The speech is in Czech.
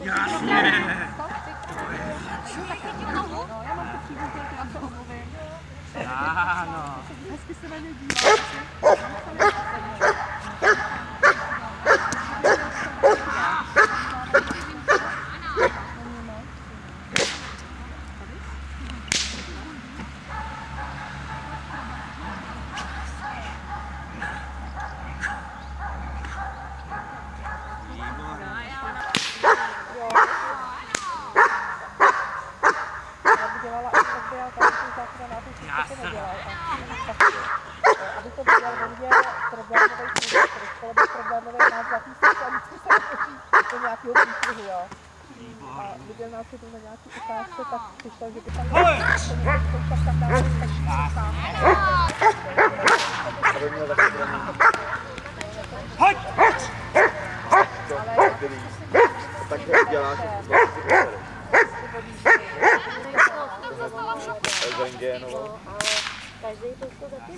Jasně. Ano. Hezky se na ně díváš. Dělala i to, já tady zákona na tu Já to nedělal. A aby to viděl ve mně problémový škola by problémový nás zapísat a vždycky se naučí do nějakého příběhu, jo. A viděl nás tu na nějaký ukázce, tak přišel, že by tam to něco zkoušel tam dát, tak to sám. Hoď! Ale Tak děláš, Každý to taky.